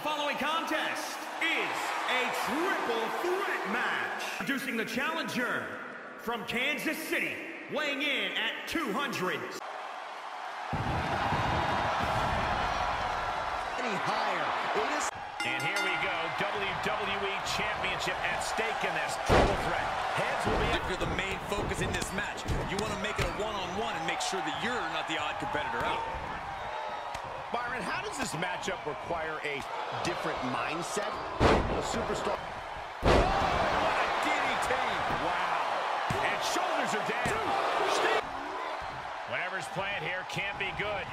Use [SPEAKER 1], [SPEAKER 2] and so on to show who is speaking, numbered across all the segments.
[SPEAKER 1] The following contest is a triple threat match. Introducing the challenger from Kansas City, weighing in at 200.
[SPEAKER 2] Any higher. It is
[SPEAKER 3] And here we go, WWE Championship at stake in this triple threat. Heads will be
[SPEAKER 2] if you're the main focus in this match. You want to make it a one-on-one and make sure that you're not the odd competitor out.
[SPEAKER 3] Byron, how does this matchup require a different mindset? A superstar. Oh, what a DDT! Wow. And shoulders are down. Whatever's playing here can't be good.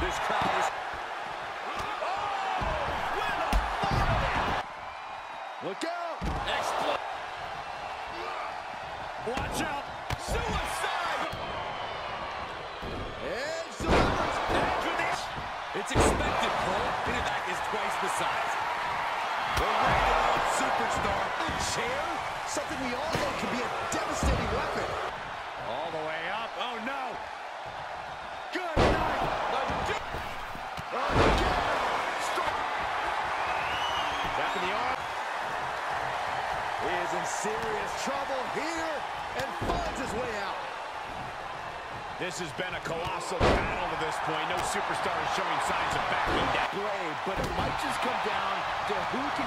[SPEAKER 2] This crowd is... Oh, Look out!
[SPEAKER 3] Exploit. Watch out. Suicide.
[SPEAKER 2] It's expected, Cole. And back is twice the size. The on superstar. A chair? Something we all know can be a devastating weapon.
[SPEAKER 3] All the way up. Oh, no. Good night. The Tap in the arm.
[SPEAKER 2] He is in serious trouble here and finds his way out.
[SPEAKER 3] This has been a colossal battle to this point. No superstar is showing signs of backing down.
[SPEAKER 2] Brave, but it might just come down to who can...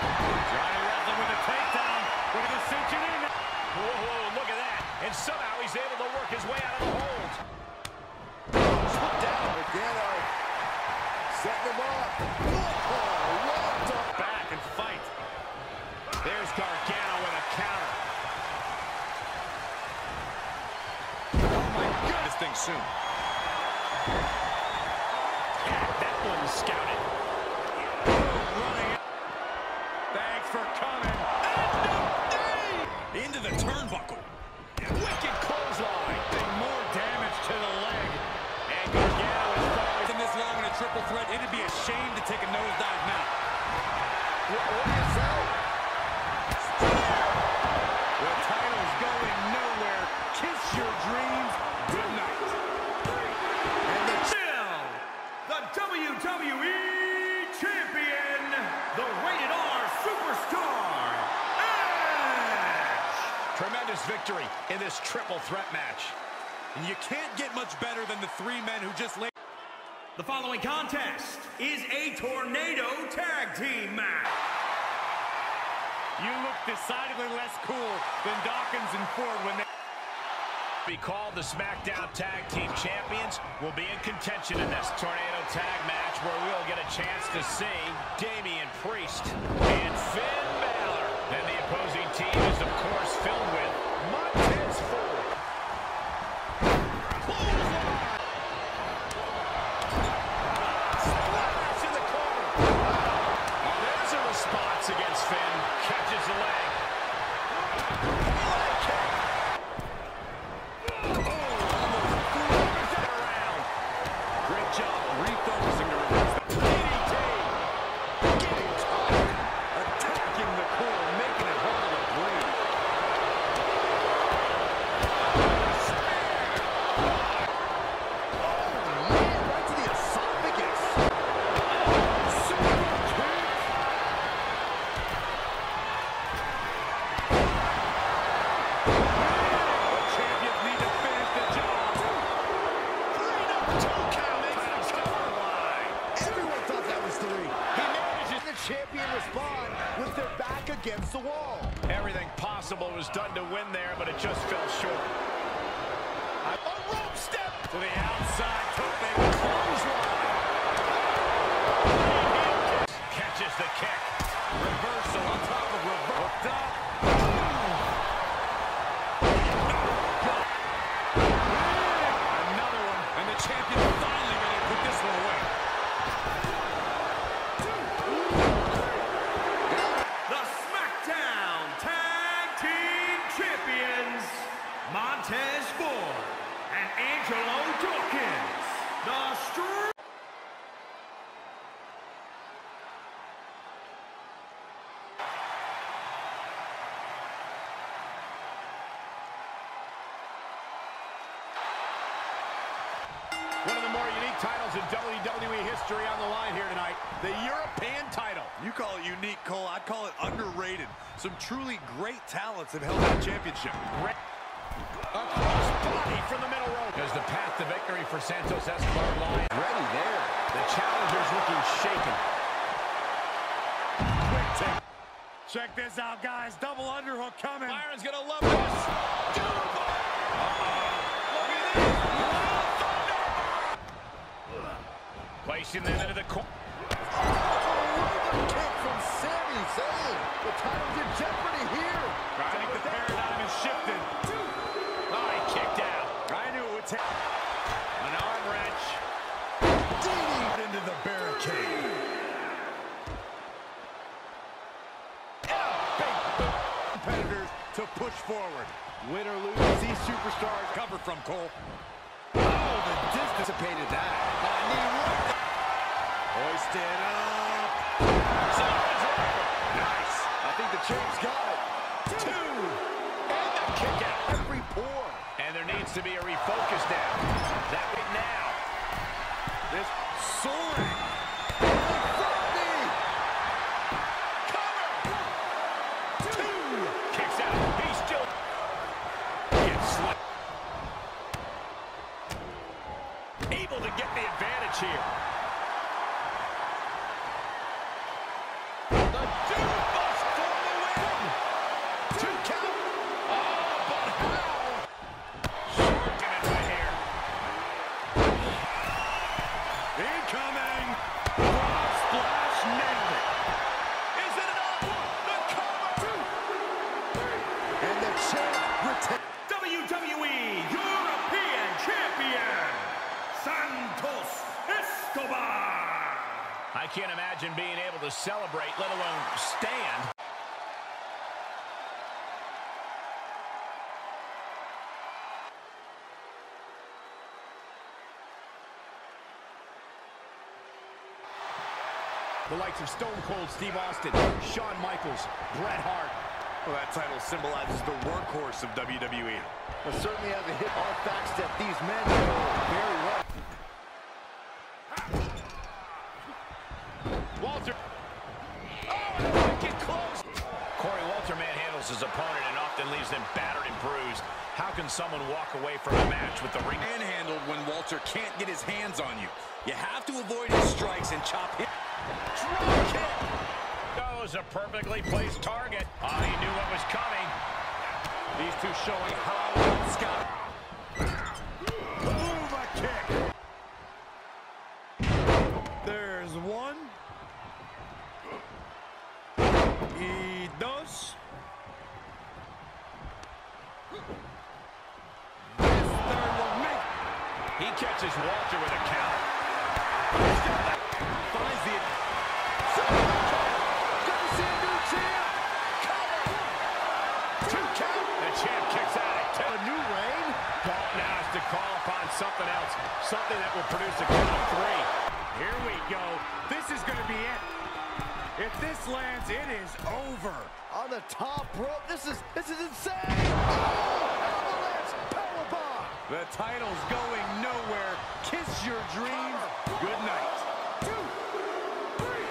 [SPEAKER 3] Johnny wrestling with a takedown. Look at the cinching in. Whoa, whoa, look at that. And somehow he's able to work his way out of the hold.
[SPEAKER 2] Put down. Gargano setting him up. Oh, well done.
[SPEAKER 3] Back and fight. There's Gargano with a counter.
[SPEAKER 2] Oh, my God. This thing soon.
[SPEAKER 3] That one scouted. Running. Thanks for coming.
[SPEAKER 2] Into the turnbuckle.
[SPEAKER 3] Wicked clothesline. And more damage to the leg. And Gargano is falling.
[SPEAKER 2] This long in a triple threat, it'd be a shame to take a nosedive now.
[SPEAKER 3] The victory in this triple threat match.
[SPEAKER 2] And you can't get much better than the three men who just laid...
[SPEAKER 1] The following contest is a Tornado Tag Team match.
[SPEAKER 3] You look decidedly less cool than Dawkins and Ford when they be called the SmackDown Tag Team Champions will be in contention in this Tornado Tag match where we'll get a chance to see Damian Priest and Finn Balor. And the opposing team is, of course,
[SPEAKER 2] was
[SPEAKER 3] done to win there, but it just fell short. A rope step to the outside with clothesline. Catches the kick. Reversal on top of reversal. Hooked up. Another one, and the champion finally ready to put this one away.
[SPEAKER 1] The SmackDown Tag Team Champions, Montez Ford and Angelo Dawkins. The Str
[SPEAKER 3] titles in WWE history on the line here tonight. The European title.
[SPEAKER 2] You call it unique, Cole. I'd call it underrated. Some truly great talents have held that championship.
[SPEAKER 3] Across body from the middle rope. Does the path to victory for Santos Escobar lie? Ready there. The challenger's looking shaken. Quick take.
[SPEAKER 2] Check this out, guys. Double underhook coming.
[SPEAKER 3] Byron's gonna love this. Placing them into the corner.
[SPEAKER 2] Kick from Sami Zayn. The title's in jeopardy here.
[SPEAKER 3] I think the paradigm has shifted. Oh, he kicked out.
[SPEAKER 2] I knew it would take.
[SPEAKER 3] An arm wrench.
[SPEAKER 2] DD into the barricade. Competitors to push forward. Win or lose, these superstars cover from Cole. Oh, the dissipated that. I think the champ's got it. Two.
[SPEAKER 3] And the kick out.
[SPEAKER 2] Every pore.
[SPEAKER 3] And there needs to be a refocus now. That way now.
[SPEAKER 2] This soaring. Front knee. Cover. Two.
[SPEAKER 3] Kicks out. He's still. Gets slipped. Able to get the advantage here.
[SPEAKER 1] Santos Escobar.
[SPEAKER 3] I can't imagine being able to celebrate, let alone stand. The likes of Stone Cold Steve Austin, Shawn Michaels, Bret Hart.
[SPEAKER 2] Well, that title symbolizes the workhorse of WWE. Well, certainly has a hit all facts that these men know very well.
[SPEAKER 3] Walter. Oh, get close. Corey Walter manhandles his opponent and often leaves them battered and bruised. How can someone walk away from a match with the ring?
[SPEAKER 2] Manhandled when Walter can't get his hands on you. You have to avoid his strikes and chop him.
[SPEAKER 3] Drop kick. Goes a perfectly placed target. Oh, he knew what was coming.
[SPEAKER 2] These two showing how Scott. Boom, a kick. There's one. Y dos. This third will make.
[SPEAKER 3] He catches Walter with a counter.
[SPEAKER 2] Finds the. Gonna a new champ. Two count.
[SPEAKER 3] The champ kicks out at.
[SPEAKER 2] A new reign.
[SPEAKER 3] Paul now has to call upon something else. Something that will produce a count of three.
[SPEAKER 4] Here we go. This is going to be it. If this lands, it is over.
[SPEAKER 2] On the top rope. This is this is insane. Oh. The title's going nowhere. Kiss your dreams. Good night. Two, three.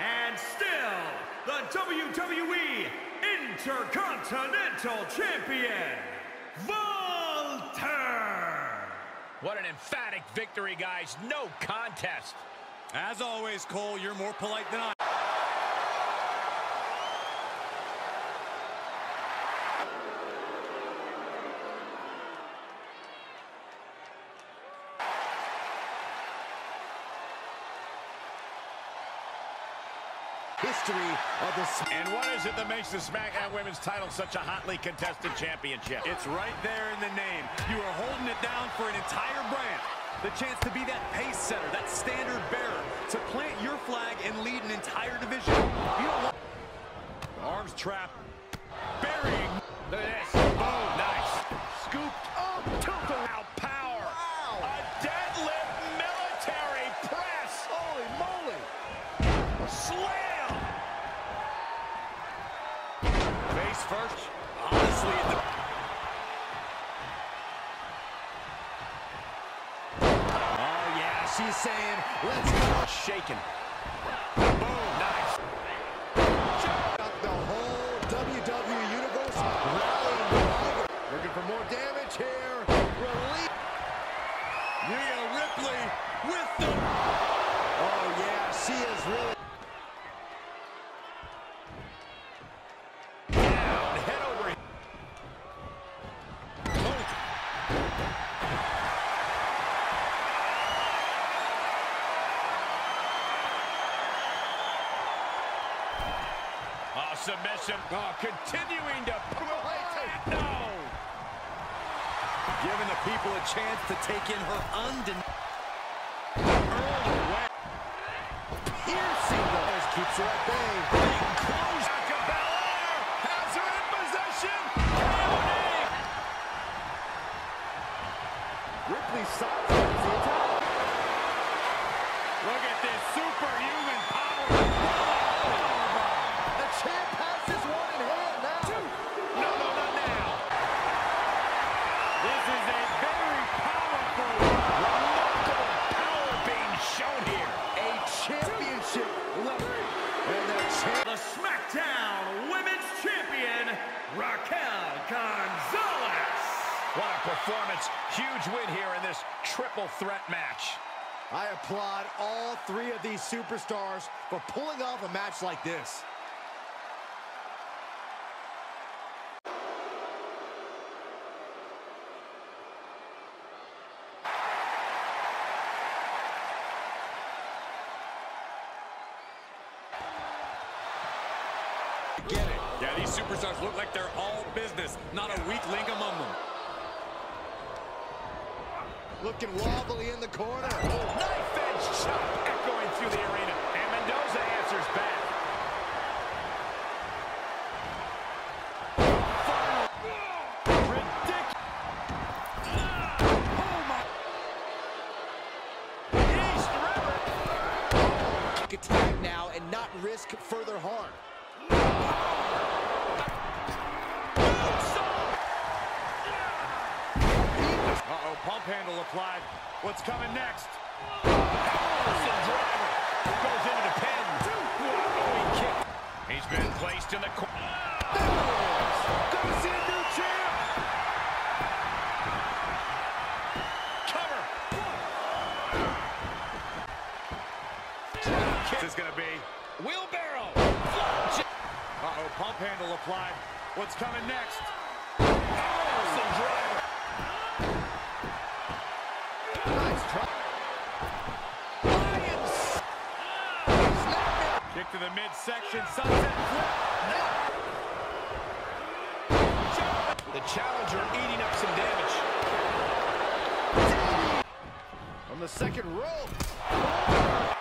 [SPEAKER 1] And still, the WWE Intercontinental Champion, Walter.
[SPEAKER 3] What an emphatic victory, guys. No contest.
[SPEAKER 2] As always, Cole, you're more polite than I. History of the.
[SPEAKER 3] And what is it that makes the SmackDown Women's title such a hotly contested championship?
[SPEAKER 2] It's right there in the name. You are holding it down for an entire brand. The chance to be that pace setter, that standard bearer, to plant your flag and lead an entire division. You don't want... Arms trapped. Burying.
[SPEAKER 3] Look at this.
[SPEAKER 5] Let's go.
[SPEAKER 3] Shaken. Boom, nice.
[SPEAKER 5] The whole WWE Universe rallying behind her. Looking for more damage here. Relief.
[SPEAKER 2] Rhea Ripley with the...
[SPEAKER 5] Oh, yeah, she is really...
[SPEAKER 3] Down, head over. Oh, submission. Oh, continuing to. No.
[SPEAKER 2] Giving the people a chance to take in her undeniable...
[SPEAKER 5] Piercing those. Keeps her at bay.
[SPEAKER 3] Close. Has her in position.
[SPEAKER 5] Ripley sidesteps for pulling off a match like this.
[SPEAKER 2] Get it. Yeah, these superstars look like they're all business, not a weak link among them.
[SPEAKER 5] Looking wobbly in the corner.
[SPEAKER 3] Oh, knife edge chop echoing through the arena. Mendoza answers back. Ridiculous. Oh, my. East River.
[SPEAKER 5] Kick attack now and not risk further harm.
[SPEAKER 2] Uh-oh, pump handle applied. What's coming next?
[SPEAKER 3] Harrison driver goes into the pin. Whoa, kick. He's been placed in the corner.
[SPEAKER 5] Gonna see a new champ.
[SPEAKER 3] Cover.
[SPEAKER 2] This is gonna be...
[SPEAKER 3] Wheelbarrow.
[SPEAKER 2] Uh-oh, pump handle applied. What's coming next?
[SPEAKER 3] Harrison driver.
[SPEAKER 5] Nice
[SPEAKER 2] the midsection, sunset.
[SPEAKER 3] The challenger eating up some damage.
[SPEAKER 5] From the second rope.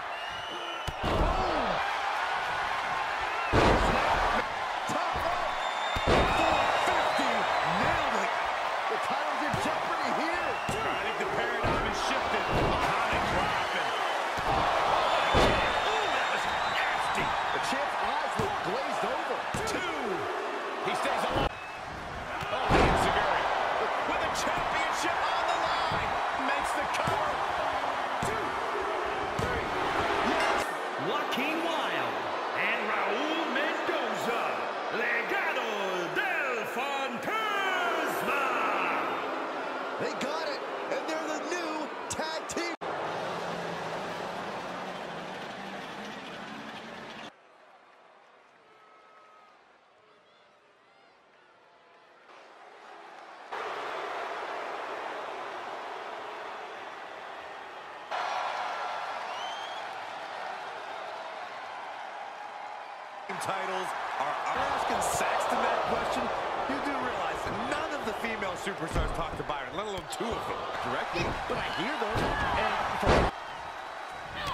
[SPEAKER 5] Titles
[SPEAKER 2] are asking Saxton that question. You do realize that none of the female superstars talk to Byron, let alone two of them directly. But I hear them. And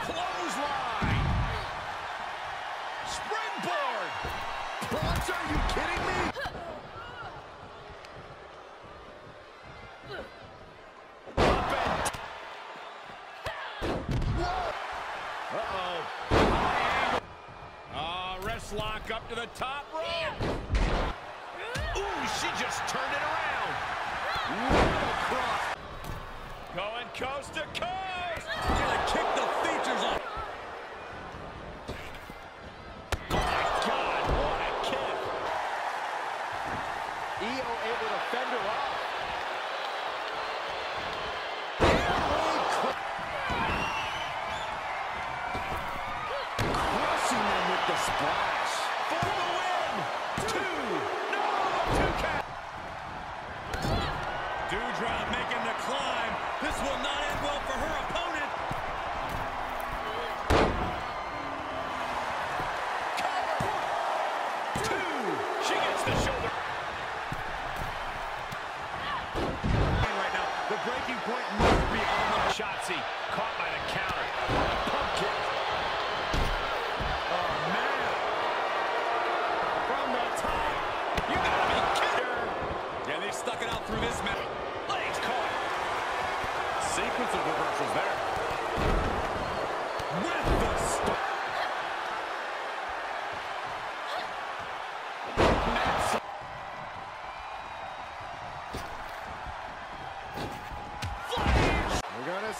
[SPEAKER 3] Clothesline. Springboard.
[SPEAKER 5] Bronze, are you kidding me?
[SPEAKER 3] coast to coast.
[SPEAKER 2] Gonna kick the
[SPEAKER 4] features off. Oh
[SPEAKER 3] my God, what a kick.
[SPEAKER 6] Io able to
[SPEAKER 3] fend her off.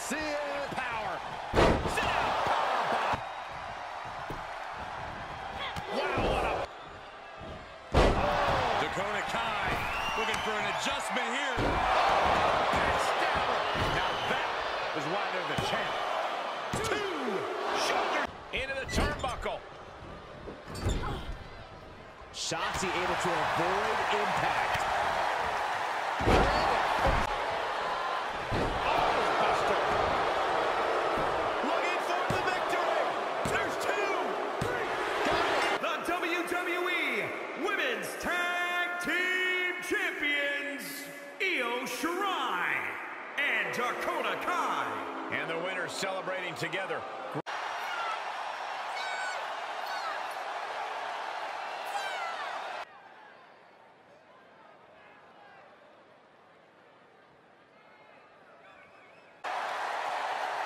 [SPEAKER 3] See
[SPEAKER 2] it.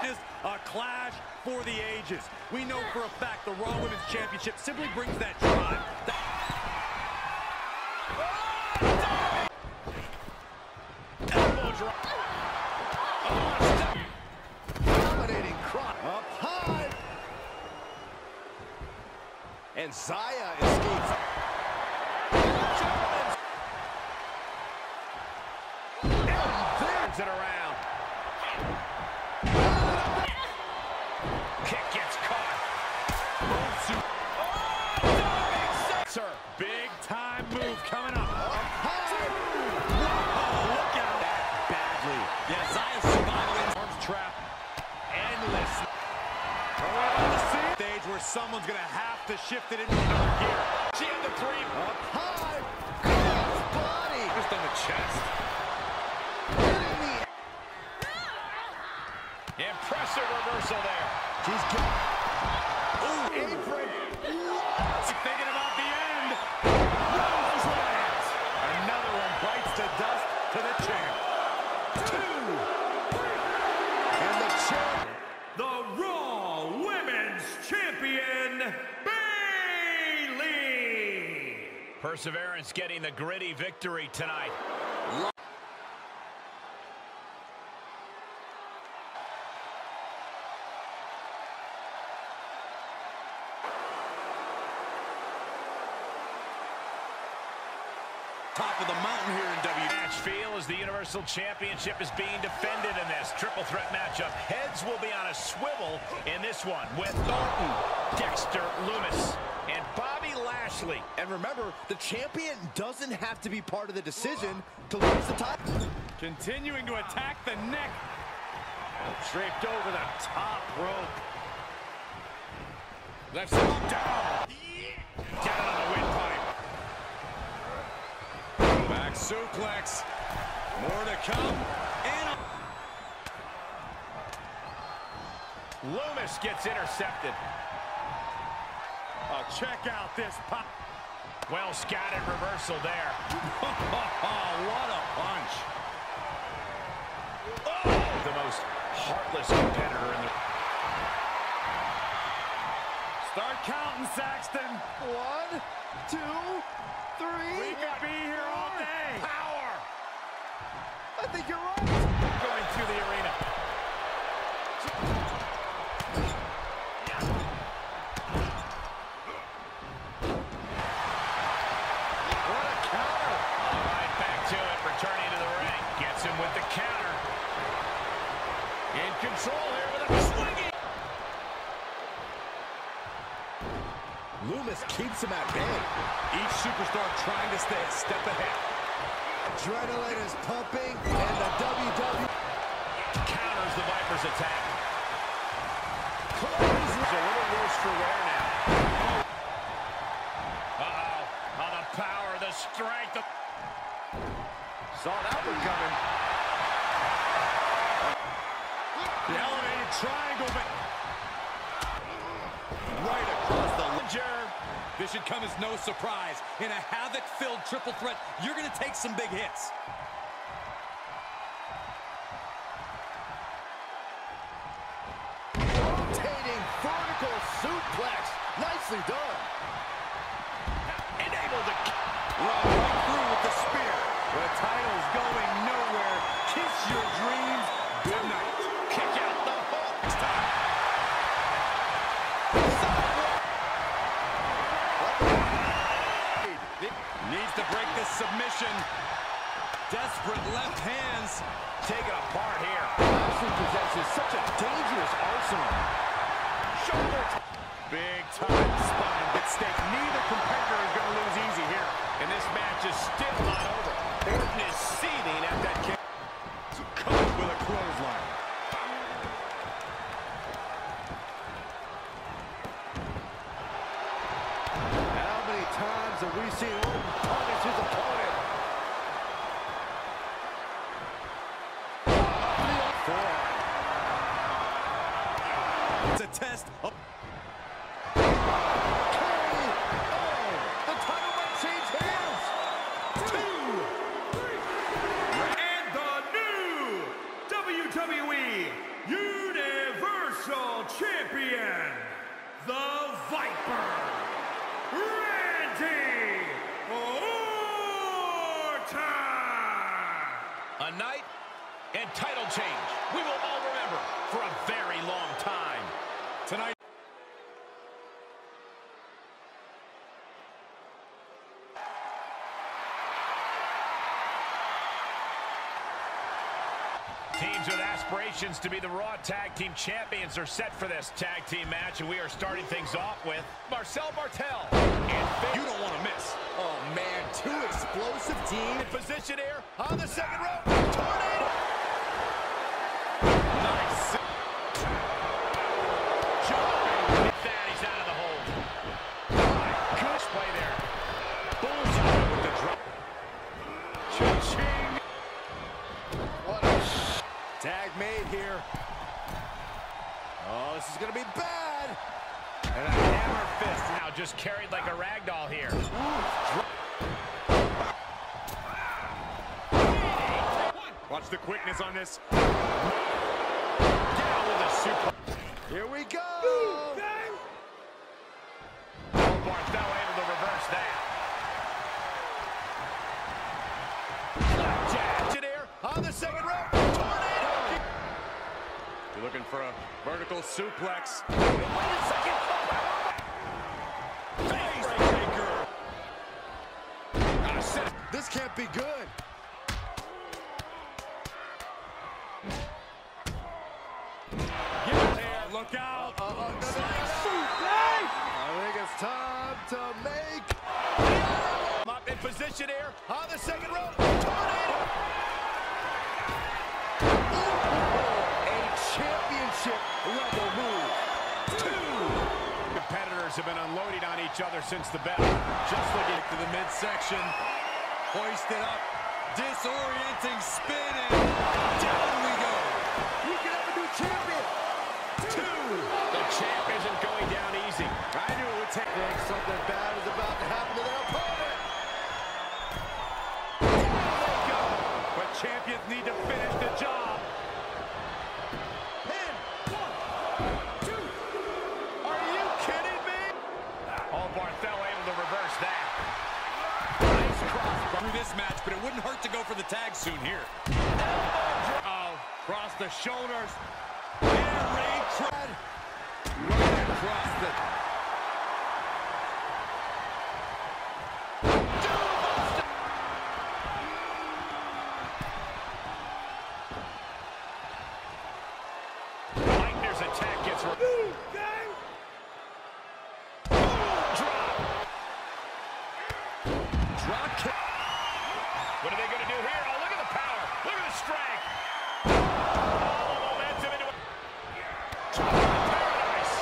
[SPEAKER 2] A clash for the ages. We know for a fact the Raw Women's Championship simply brings that drive.
[SPEAKER 3] Elbow drop.
[SPEAKER 5] Dominating. Up high. And Zaya
[SPEAKER 3] Impressive reversal there.
[SPEAKER 5] She's got apron.
[SPEAKER 2] Thinking about the end.
[SPEAKER 4] Rose lands. Another one bites the dust to the champ.
[SPEAKER 5] Two. And the champ.
[SPEAKER 1] The Raw Women's Champion, Bayley.
[SPEAKER 3] Perseverance getting the gritty victory tonight.
[SPEAKER 2] Top of the mountain here in W.
[SPEAKER 3] Match feel as the Universal Championship is being defended in this triple threat matchup. Heads will be on a swivel in this one with Thornton, Dexter Lumis, and Bobby Lashley.
[SPEAKER 5] And remember, the champion doesn't have to be part of the decision to lose the title.
[SPEAKER 2] Continuing to attack the neck.
[SPEAKER 4] Draped over the top rope.
[SPEAKER 3] Left side down. Down on the windpipe.
[SPEAKER 2] Back suplex. More to come. And
[SPEAKER 3] Lumis gets intercepted.
[SPEAKER 4] Oh, check out this pop.
[SPEAKER 3] Well scattered reversal there.
[SPEAKER 2] what a punch.
[SPEAKER 3] Oh, the most heartless competitor in the...
[SPEAKER 4] Start counting, Saxton.
[SPEAKER 5] One, two, three.
[SPEAKER 4] We could be here all day.
[SPEAKER 3] Power
[SPEAKER 5] I think you're right.
[SPEAKER 3] going through the arena.
[SPEAKER 5] What a counter.
[SPEAKER 3] All right, back to it. Returning to the ring. Gets him with the counter. In control here with a swinging.
[SPEAKER 5] Lumis keeps him at bay.
[SPEAKER 2] Each superstar trying to stay a step ahead.
[SPEAKER 5] Adrenaline is pumping, and the WWE
[SPEAKER 3] Counters the Viper's attack. Is a little worse for wear now. Uh-oh. Oh, the power the the strength of...
[SPEAKER 4] Saw that one coming. The elevated triangle, but right across the ledger.
[SPEAKER 2] This should come as no surprise. In a havoc-filled triple threat, you're going to take some big hits.
[SPEAKER 5] Rotating vertical suplex. Nicely done.
[SPEAKER 2] Submission. Desperate left hands.
[SPEAKER 3] Taken apart here.
[SPEAKER 5] Lashley possesses such a dangerous arsenal.
[SPEAKER 3] Shoulder.
[SPEAKER 4] Big time spine at stake. Neither competitor is going to lose easy here.
[SPEAKER 3] And this match is still not over. Orton is seething at that kick.
[SPEAKER 4] Covered with a clothesline.
[SPEAKER 5] Times have we seen Orton punish his opponent?
[SPEAKER 2] It's a test
[SPEAKER 1] oh, Universal Champion, the Viper, Randy Orton!
[SPEAKER 3] A night and title change we will all remember for a very long time.
[SPEAKER 2] tonight.
[SPEAKER 3] Teams with aspirations to be the Raw Tag Team Champions are set for this tag team match, and we are starting things off with Marcel Barthel. And
[SPEAKER 2] You don't want to miss.
[SPEAKER 5] Oh two explosive teams.
[SPEAKER 3] in position here on the second rope. Tornado. Nice. Jumping. Hit that, he's out of the hold. Good play there. Bullseye with the drop. Cha-ching.
[SPEAKER 5] What a sh tag made here. Oh, this is gonna be bad.
[SPEAKER 3] And a hammer fist now just carried like a rag doll here.
[SPEAKER 4] Watch the quickness on this.
[SPEAKER 3] Super.
[SPEAKER 5] Here we go.
[SPEAKER 3] Barthel able to reverse that. Here on the second rope. Tornado.
[SPEAKER 4] You're looking for a vertical suplex.
[SPEAKER 3] Wait a second.
[SPEAKER 5] This can't be good.
[SPEAKER 4] Look out.
[SPEAKER 5] Uh, uh, no. I think it's time to make.
[SPEAKER 3] Up in position here on the second rope. Tornado.
[SPEAKER 5] A championship level move. Two.
[SPEAKER 3] Competitors have been unloading on each other since the bell.
[SPEAKER 2] Just looking to the midsection. Hoisted up. Disorienting spin and down we go.
[SPEAKER 5] We can have a new champion. Two.
[SPEAKER 3] The champ isn't going down easy.
[SPEAKER 5] I knew it would take. Think something bad is about to happen to their opponent.
[SPEAKER 4] But champions need to finish the job.
[SPEAKER 5] Pin.
[SPEAKER 3] Are you kidding me? Oh, Barthel able to reverse that. Nice cross.
[SPEAKER 2] Through this match, but it wouldn't hurt to go for the tag soon here.
[SPEAKER 4] Oh, cross the shoulders.
[SPEAKER 2] Tread. Right across the...
[SPEAKER 3] What are they going to do here? Oh, look at the power. Look at the strength. All the momentum into it. Paradise.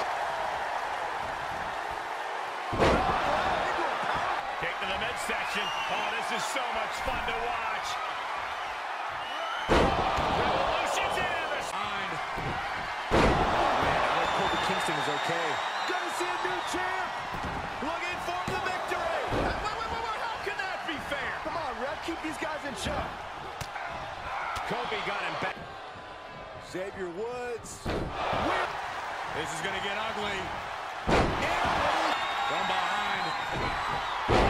[SPEAKER 3] Kick to the midsection. action. Oh, this is so much fun to watch. Revolution's in
[SPEAKER 2] Mind. Oh, man, I hope Kofi Kingston is okay.
[SPEAKER 5] Gonna see a new champ.
[SPEAKER 3] Looking for the victory. Wait, wait, wait, wait. How can that be fair?
[SPEAKER 5] Come on, ref. Keep these guys in check.
[SPEAKER 3] Kobe got him back.
[SPEAKER 5] Xavier Woods.
[SPEAKER 2] This is going to get ugly. From behind.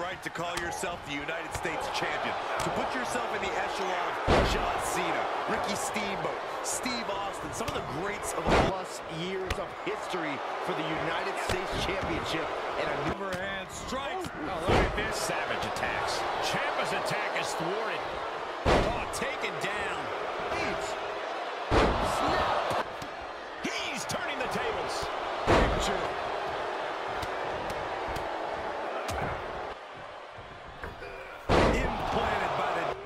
[SPEAKER 2] Right to call yourself the United States champion. To put yourself in the echelon of John Cena, Ricky Steamboat, Steve Austin, some of the greats of all.
[SPEAKER 5] Plus years of history for the United States Championship and a new
[SPEAKER 2] hand strikes.
[SPEAKER 3] Oh, look at this. Savage attacks. Ciampa's attack is thwarted. Oh, taken down. He's turning the tables.
[SPEAKER 2] Picture. Implanted by the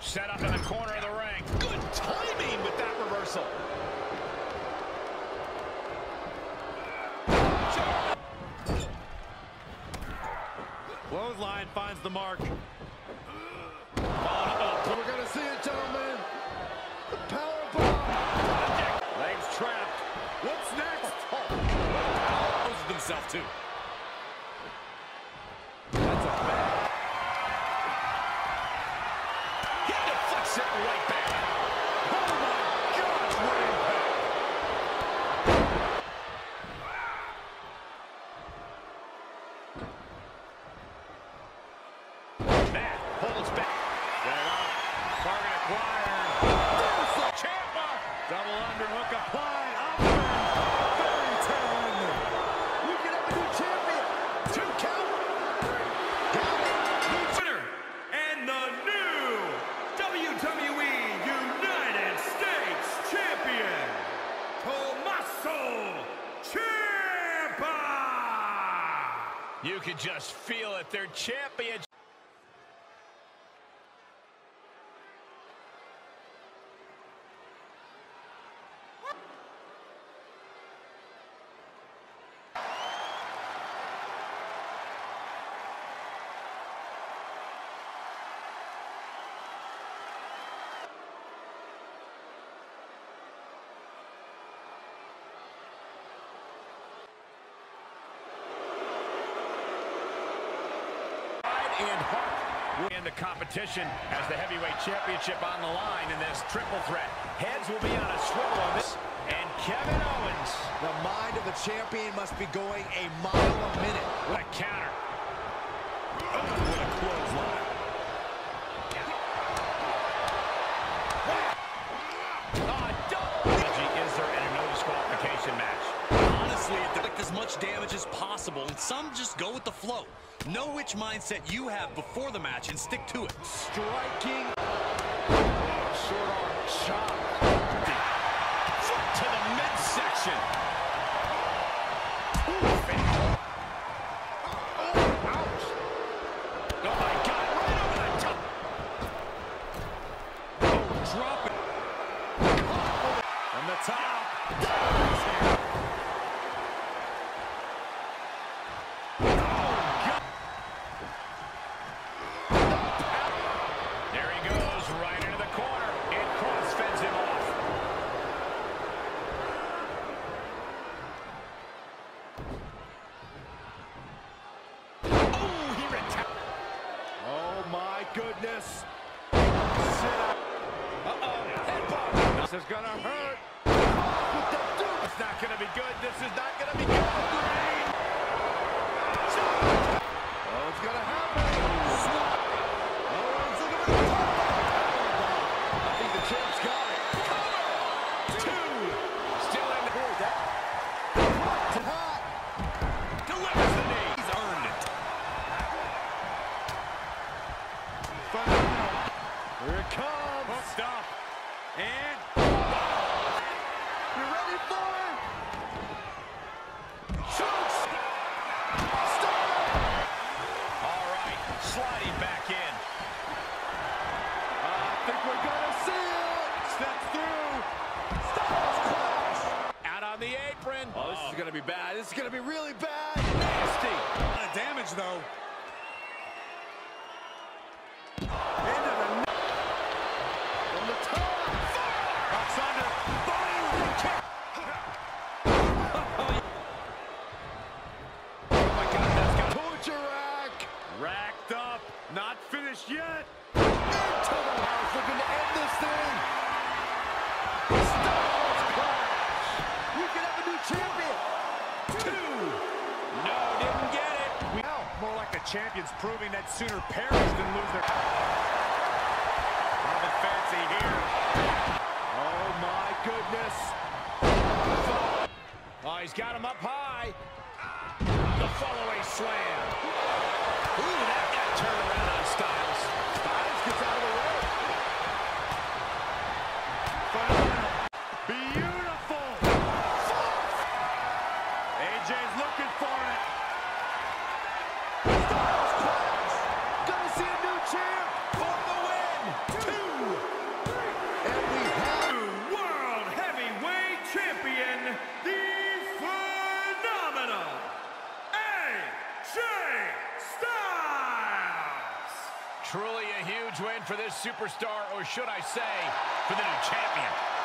[SPEAKER 3] Set up in the corner of the ring. Good timing with that reversal.
[SPEAKER 2] clothesline finds the mark.
[SPEAKER 5] We're gonna see it, gentlemen. The power bomb.
[SPEAKER 2] Legs trapped. What's next? Oh. Closes himself too.
[SPEAKER 3] Feel it. They're champions. Pride and heart in the competition as the heavyweight championship on the line in this triple threat. Heads will be on a swivel on this. And Kevin Owens.
[SPEAKER 6] The mind of the champion must be going a mile a minute.
[SPEAKER 3] What a counter. Oh, what a clothesline. Is there a no disqualification match?
[SPEAKER 7] Honestly, inflict as much damage as possible, and some just go with the flow. Know which mindset you have before the match and stick to it.
[SPEAKER 5] Striking.
[SPEAKER 2] champions proving that sooner perish than lose their... Nothing fancy here.
[SPEAKER 4] Oh, my goodness.
[SPEAKER 3] Oh, he's got him up high. The following slam. for this superstar, or should I say, for the new champion.